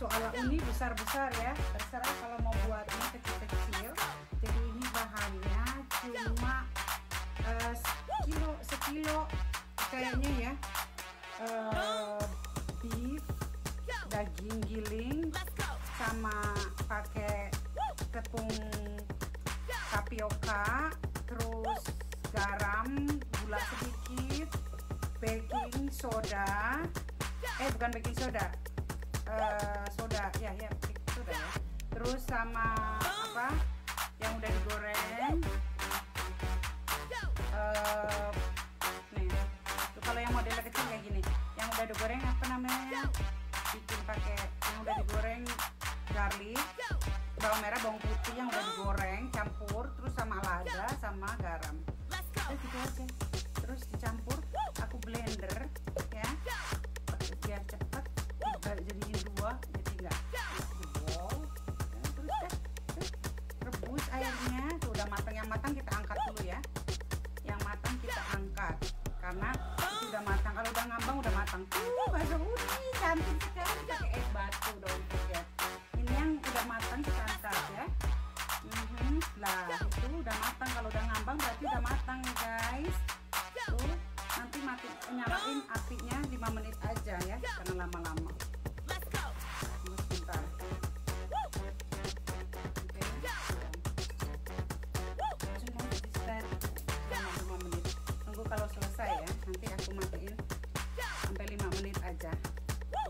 bakso ala uni besar-besar ya. Terserah kalau mau buatnya kecil-kecil. Jadi ini bahannya cuma uh, sekilo sekilo kayaknya ya. Uh, beef daging giling sama pakai tepung tapioka terus garam gula sedikit baking soda. Eh bukan baking soda uh, soda. Ya ya soda ya. Terus sama apa? Yang udah digoreng. Uh, nih. Tuh kalau yang model kecil kayak gini. Yang udah digoreng apa namanya? Bikin pakai yang udah digoreng garlic bawang merah bawang putih yang udah digoreng campur terus sama lada sama garam matang kita angkat dulu ya. Yang matang kita angkat. Karena itu udah matang kalau udah ngambang udah matang. Tuh bakso uni cantik sekali. Pakai es batu dong ya. Ini yang udah matang kita angkat ya. Mm-hmm. lah itu udah matang. Kalau udah ngambang berarti udah matang guys. Tuh nanti mati nyalain apinya 5 menit aja ya karena lama-lama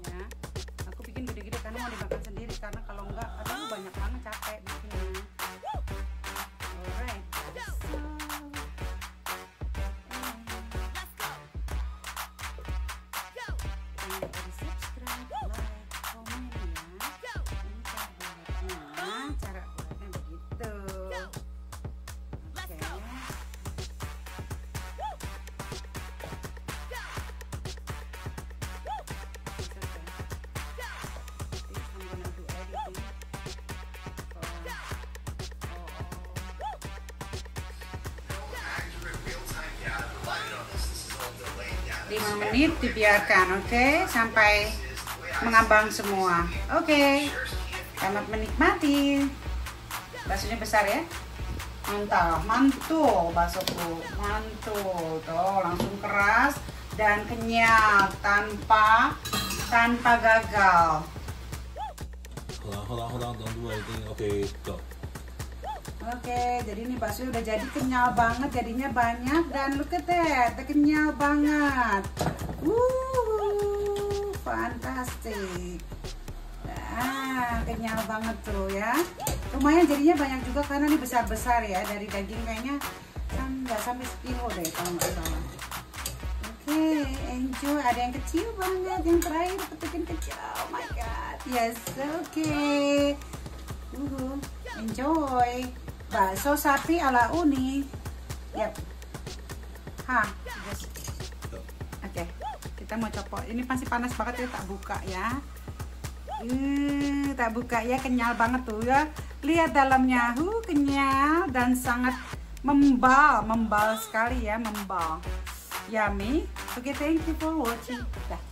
ya aku bikin gede-gede karena mau dimakan sendiri karena kalau 5 menit dibiarkan oke? Okay? sampai mengambang semua. Oke. Okay. selamat menikmati. Baksonya besar ya? Mantap. Mantul baksoku. Mantul. Tuh langsung keras dan kenyal tanpa tanpa gagal. Hold on hold on hold on don't do anything okay go. Oke, jadi ini bakso udah jadi kenyal banget, jadinya banyak dan look at that, kenyal banget. Wuh, fantastic. Nah, kenyal banget tuh ya. Lumayan jadinya banyak juga karena ini besar-besar ya dari daging kayaknya kan nggak sampai sekilo deh kalau nggak salah. Oke, enjoy. Ada yang kecil banget, yang terakhir petukin kecil. Oh my god, yes, oke. Okay. Uh, enjoy bakso sapi ala uni. Yep. Ha oke okay. kita mau copot. Ini pasti panas banget ya tak buka ya. Uh, tak buka ya kenyal banget tuh ya. Lihat dalamnya. Uh, kenyal dan sangat membal membal sekali ya membal. Yummy. Oke okay, thank you for watching. Dah